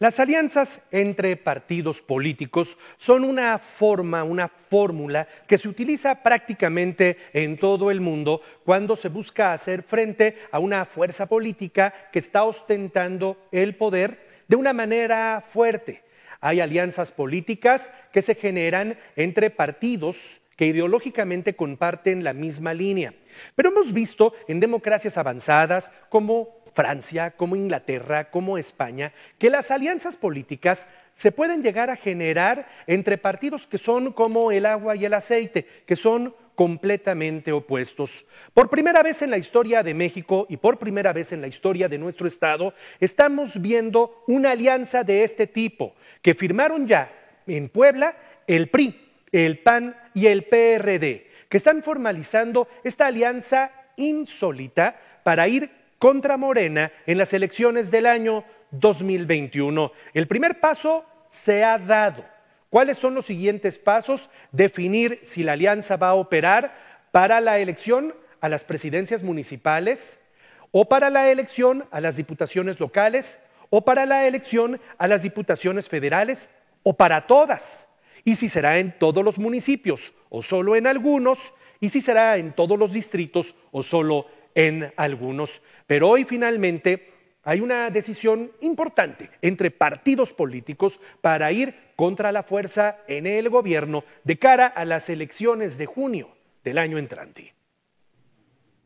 Las alianzas entre partidos políticos son una forma, una fórmula que se utiliza prácticamente en todo el mundo cuando se busca hacer frente a una fuerza política que está ostentando el poder de una manera fuerte. Hay alianzas políticas que se generan entre partidos que ideológicamente comparten la misma línea. Pero hemos visto en democracias avanzadas como Francia, como Inglaterra, como España, que las alianzas políticas se pueden llegar a generar entre partidos que son como el agua y el aceite, que son completamente opuestos. Por primera vez en la historia de México y por primera vez en la historia de nuestro Estado, estamos viendo una alianza de este tipo, que firmaron ya en Puebla el PRI, el PAN y el PRD, que están formalizando esta alianza insólita para ir contra Morena en las elecciones del año 2021. El primer paso se ha dado. ¿Cuáles son los siguientes pasos? Definir si la alianza va a operar para la elección a las presidencias municipales o para la elección a las diputaciones locales o para la elección a las diputaciones federales o para todas. Y si será en todos los municipios o solo en algunos y si será en todos los distritos o solo en algunos. Pero hoy finalmente hay una decisión importante entre partidos políticos para ir contra la fuerza en el gobierno de cara a las elecciones de junio del año entrante.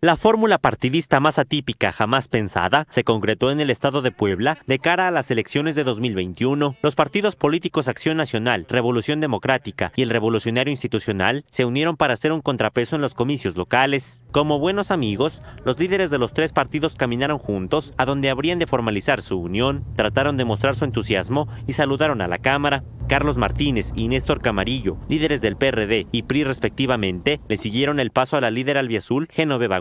La fórmula partidista más atípica jamás pensada se concretó en el estado de Puebla de cara a las elecciones de 2021. Los partidos políticos Acción Nacional, Revolución Democrática y el Revolucionario Institucional se unieron para hacer un contrapeso en los comicios locales. Como buenos amigos, los líderes de los tres partidos caminaron juntos a donde habrían de formalizar su unión, trataron de mostrar su entusiasmo y saludaron a la Cámara. Carlos Martínez y Néstor Camarillo, líderes del PRD y PRI respectivamente, le siguieron el paso a la líder albiazul Genoveva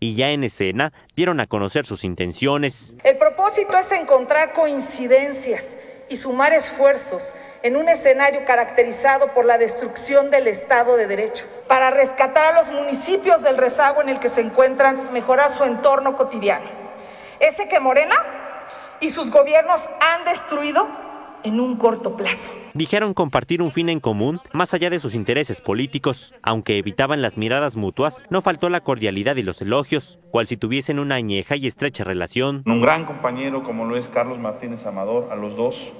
Y ya en escena dieron a conocer sus intenciones. El propósito es encontrar coincidencias y sumar esfuerzos en un escenario caracterizado por la destrucción del Estado de Derecho, para rescatar a los municipios del rezago en el que se encuentran, mejorar su entorno cotidiano. Ese que Morena y sus gobiernos han destruido en un corto plazo. Dijeron compartir un fin en común más allá de sus intereses políticos. Aunque evitaban las miradas mutuas, no faltó la cordialidad y los elogios, cual si tuviesen una añeja y estrecha relación. Un gran compañero como lo es Carlos Martínez Amador, a los dos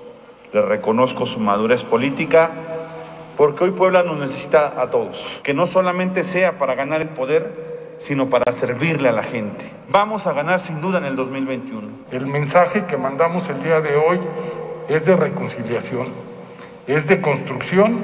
les reconozco su madurez política, porque hoy Puebla nos necesita a todos, que no solamente sea para ganar el poder, sino para servirle a la gente. Vamos a ganar sin duda en el 2021. El mensaje que mandamos el día de hoy es de reconciliación, es de construcción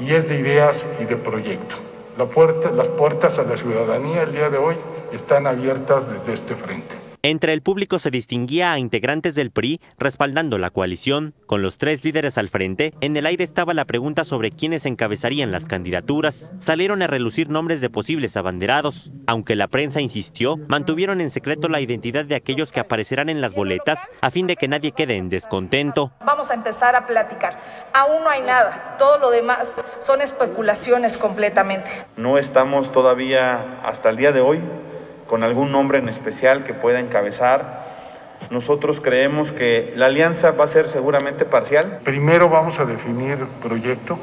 y es de ideas y de proyecto. Las puertas a la ciudadanía el día de hoy están abiertas desde este frente. Entre el público se distinguía a integrantes del PRI respaldando la coalición. Con los tres líderes al frente, en el aire estaba la pregunta sobre quiénes encabezarían las candidaturas. Salieron a relucir nombres de posibles abanderados. Aunque la prensa insistió, mantuvieron en secreto la identidad de aquellos que aparecerán en las boletas a fin de que nadie quede en descontento. Vamos a empezar a platicar. Aún no hay nada. Todo lo demás son especulaciones completamente. No estamos todavía hasta el día de hoy con algún nombre en especial que pueda encabezar. Nosotros creemos que la alianza va a ser seguramente parcial. Primero vamos a definir proyecto,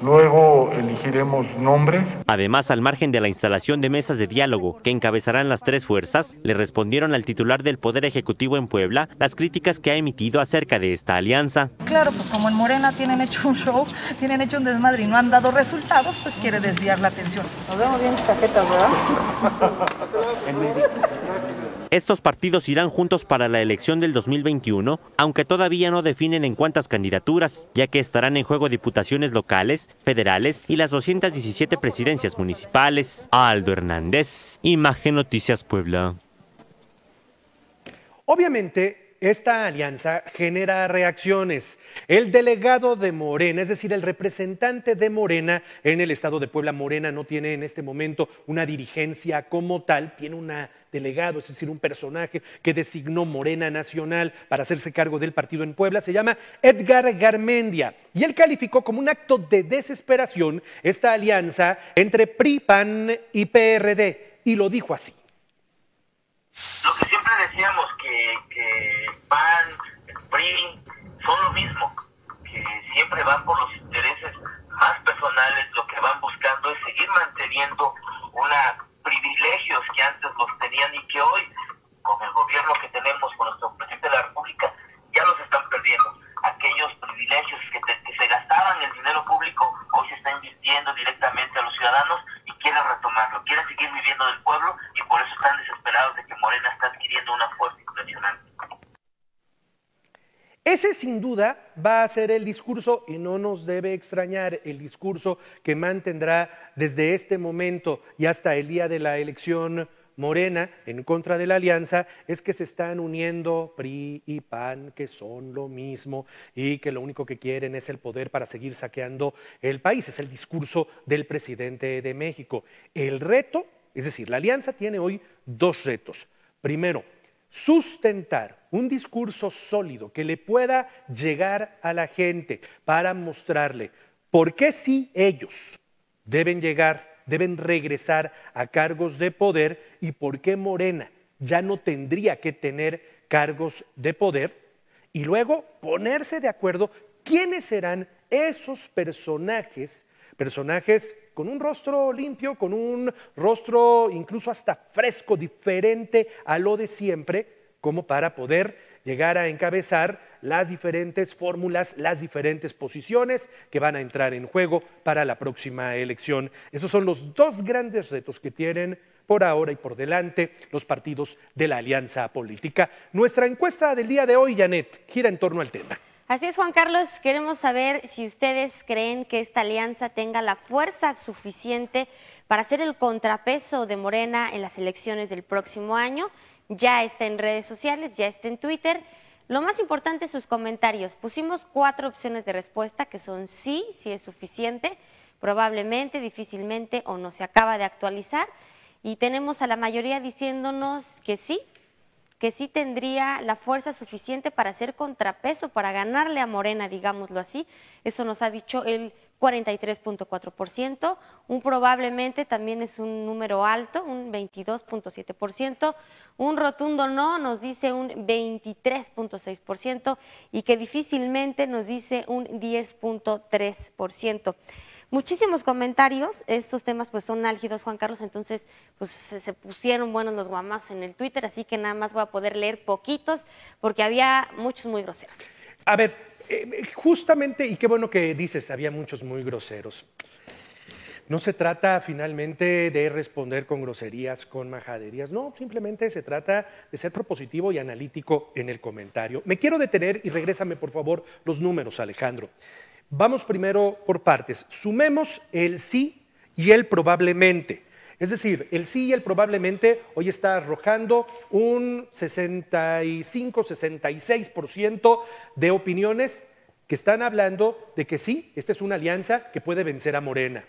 Luego elegiremos nombres. Además, al margen de la instalación de mesas de diálogo que encabezarán las tres fuerzas, le respondieron al titular del Poder Ejecutivo en Puebla las críticas que ha emitido acerca de esta alianza. Claro, pues como en Morena tienen hecho un show, tienen hecho un desmadre y no han dado resultados, pues quiere desviar la atención. Nos vemos bien cajetas, ¿verdad? Estos partidos irán juntos para la elección del 2021, aunque todavía no definen en cuántas candidaturas, ya que estarán en juego diputaciones locales, federales y las 217 presidencias municipales. Aldo Hernández, Imagen Noticias Puebla. Obviamente, esta alianza genera reacciones. El delegado de Morena, es decir, el representante de Morena en el estado de Puebla, Morena no tiene en este momento una dirigencia como tal, tiene un delegado, es decir, un personaje que designó Morena Nacional para hacerse cargo del partido en Puebla, se llama Edgar Garmendia. Y él calificó como un acto de desesperación esta alianza entre PRI, PAN y PRD, y lo dijo así. Lo que siempre decíamos que, que PAN, el PRI, son lo mismo, que siempre van por los intereses más personales, lo que van buscando es seguir manteniendo una privilegios que antes los tenían y que hoy, con el gobierno que tenemos, con nuestro presidente de la República, va a ser el discurso, y no nos debe extrañar, el discurso que mantendrá desde este momento y hasta el día de la elección Morena en contra de la alianza es que se están uniendo PRI y PAN, que son lo mismo y que lo único que quieren es el poder para seguir saqueando el país. Es el discurso del presidente de México. El reto, es decir, la alianza tiene hoy dos retos. Primero, sustentar un discurso sólido que le pueda llegar a la gente para mostrarle por qué sí ellos deben llegar deben regresar a cargos de poder y por qué Morena ya no tendría que tener cargos de poder y luego ponerse de acuerdo quiénes serán esos personajes, personajes con un rostro limpio, con un rostro incluso hasta fresco, diferente a lo de siempre, como para poder llegar a encabezar las diferentes fórmulas, las diferentes posiciones que van a entrar en juego para la próxima elección. Esos son los dos grandes retos que tienen por ahora y por delante los partidos de la alianza política. Nuestra encuesta del día de hoy, Janet, gira en torno al tema. Así es, Juan Carlos. Queremos saber si ustedes creen que esta alianza tenga la fuerza suficiente para ser el contrapeso de Morena en las elecciones del próximo año ya está en redes sociales, ya está en Twitter. Lo más importante sus comentarios. Pusimos cuatro opciones de respuesta que son sí, si es suficiente, probablemente, difícilmente o no se acaba de actualizar. Y tenemos a la mayoría diciéndonos que sí, que sí tendría la fuerza suficiente para hacer contrapeso, para ganarle a Morena, digámoslo así. Eso nos ha dicho el 43.4%, un probablemente también es un número alto, un 22.7%, un rotundo no nos dice un 23.6% y que difícilmente nos dice un 10.3%. Muchísimos comentarios, estos temas pues son álgidos, Juan Carlos, entonces pues se, pusieron buenos los guamas en el Twitter, así que nada más voy a poder leer poquitos porque había muchos muy groseros. A ver, eh, justamente, y qué bueno que dices, había muchos muy groseros. No se trata finalmente de responder con groserías, con majaderías, no, simplemente se trata de ser propositivo y analítico en el comentario. Me quiero detener y regrésame por favor los números, Alejandro. Vamos primero por partes. Sumemos el sí y el probablemente. Es decir, el sí y el probablemente hoy está arrojando un 65-66% de opiniones que están hablando de que sí, esta es una alianza que puede vencer a Morena.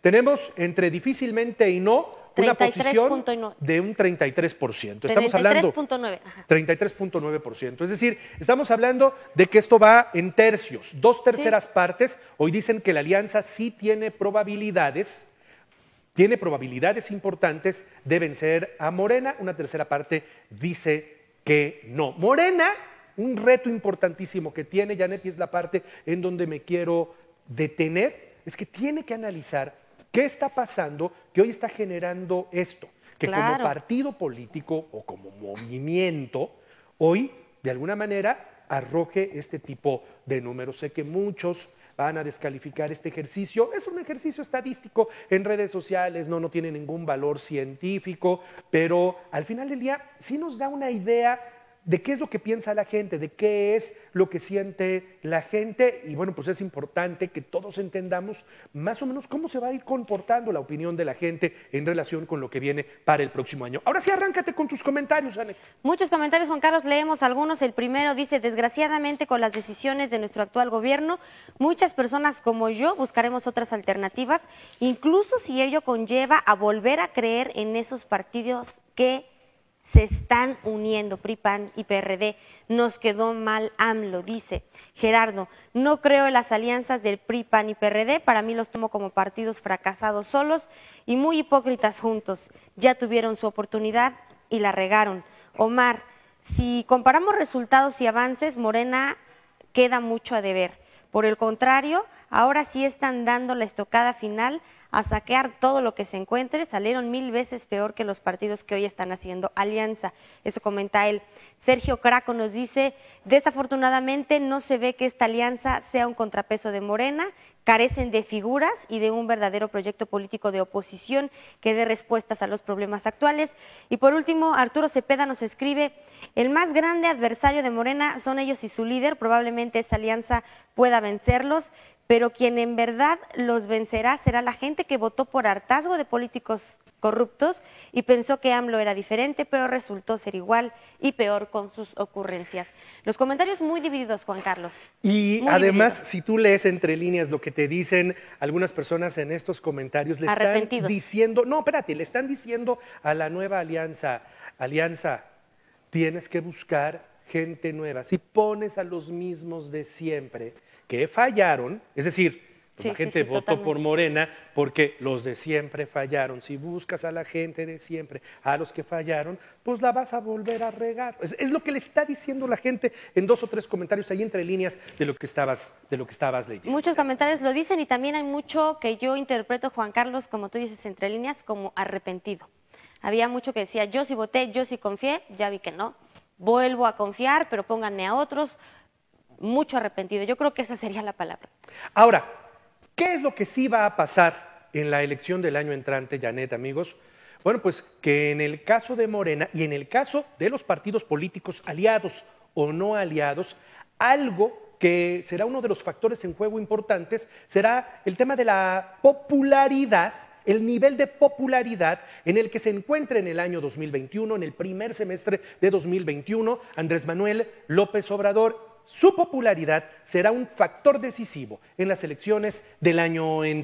Tenemos entre difícilmente y no una posición de un 33%. Estamos hablando 33.9%. Es decir, estamos hablando de que esto va en tercios, dos terceras partes. Hoy dicen que la alianza sí tiene probabilidades tiene probabilidades importantes de vencer a Morena. Una tercera parte dice que no. Morena, un reto importantísimo que tiene Janet y es la parte en donde me quiero detener, es que tiene que analizar qué está pasando que hoy está generando esto. Que como partido político o como movimiento, hoy de alguna manera arroje este tipo de números. Sé que muchos van a descalificar este ejercicio. Es un ejercicio estadístico en redes sociales, no, no tiene ningún valor científico, pero al final del día sí nos da una idea de qué es lo que piensa la gente, de qué es lo que siente la gente y bueno, pues es importante que todos entendamos más o menos cómo se va a ir comportando la opinión de la gente en relación con lo que viene para el próximo año. Ahora sí, arráncate con tus comentarios, Ane. Muchos comentarios, Juan Carlos, leemos algunos. El primero dice, desgraciadamente con las decisiones de nuestro actual gobierno, muchas personas como yo buscaremos otras alternativas, incluso si ello conlleva a volver a creer en esos partidos que se están uniendo PRI, PAN y PRD. Nos quedó mal AMLO, dice Gerardo. No creo en las alianzas del PRI, PAN y PRD. Para mí los tomo como partidos fracasados solos y muy hipócritas juntos. Ya tuvieron su oportunidad y la regaron. Omar, si comparamos resultados y avances, Morena queda mucho a deber. Por el contrario, ahora sí están dando la estocada final a saquear todo lo que se encuentre, salieron mil veces peor que los partidos que hoy están haciendo alianza. Eso comenta él. Sergio Craco nos dice, desafortunadamente no se ve que esta alianza sea un contrapeso de Morena, carecen de figuras y de un verdadero proyecto político de oposición que dé respuestas a los problemas actuales. Y por último, Arturo Cepeda nos escribe, el más grande adversario de Morena son ellos y su líder, probablemente esa alianza pueda vencerlos, pero quien en verdad los vencerá será la gente que votó por hartazgo de políticos corruptos y pensó que AMLO era diferente, pero resultó ser igual y peor con sus ocurrencias. Los comentarios muy divididos, Juan Carlos. Y además, si tú lees entre líneas lo que te dicen algunas personas en estos comentarios, le están diciendo, no, espérate, le están diciendo a la nueva alianza, alianza, tienes que buscar gente nueva. Si pones a los mismos de siempre que fallaron, es decir, la gente votó por Morena porque los de siempre fallaron. Si buscas a la gente de siempre, a los que fallaron, pues la vas a volver a regar. Es, lo que le está diciendo la gente en dos o tres comentarios ahí entre líneas de lo que estabas, de lo que estabas leyendo. Muchos comentarios lo dicen y también hay mucho que yo interpreto, Juan Carlos, como tú dices, entre líneas, como arrepentido. Había mucho que decía, yo sí voté, yo sí confié, ya vi que no. Vuelvo a confiar, pero pónganme a otros. Mucho arrepentido. Yo creo que esa sería la palabra. Ahora, ¿Qué es lo que sí va a pasar en la elección del año entrante, Janet, amigos? Bueno, pues que en el caso de Morena y en el caso de los partidos políticos aliados o no aliados, algo que será uno de los factores en juego importantes será el tema de la popularidad el nivel de popularidad en el que se encuentra en el año 2021, en el primer semestre de 2021, Andrés Manuel López Obrador su popularidad será un factor decisivo en las elecciones del año entrante.